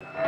you